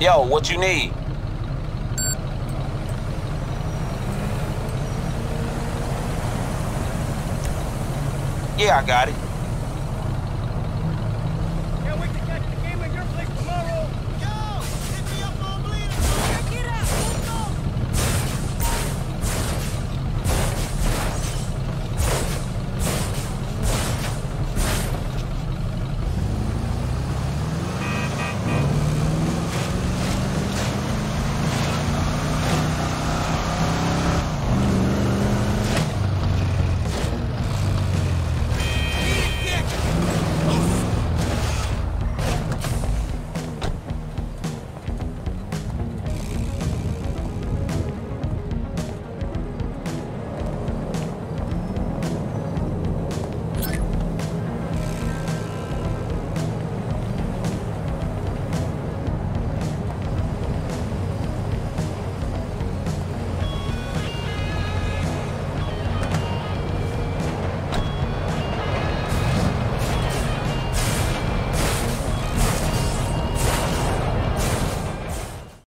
Yo, what you need? Yeah, I got it.